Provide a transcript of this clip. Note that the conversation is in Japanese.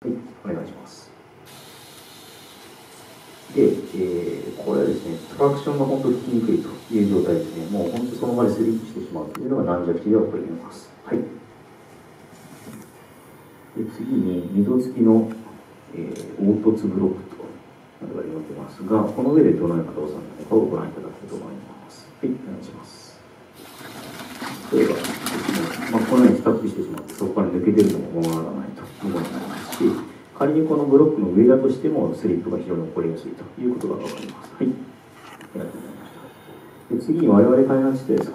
はい、お願いします。で、えーこれはですね、トラクションが本当に引きにくいという状態ですね。もう本当その場でスリップしてしまうというのが軟弱地では起こります。はい。で次に、溝付きの、えー凹凸ブロックとなどが読んでますが、この上でどのような動作なのかをご覧いただきたいと思います。はい、お願いします。例えばですね、まあ、このようにスタックしてしまって、そこから抜けてるのも物ならないということになりますし、仮にこのブロックの上だとしても、スリップが非常に起こりやすいということがわかります。はい。次に我々開発して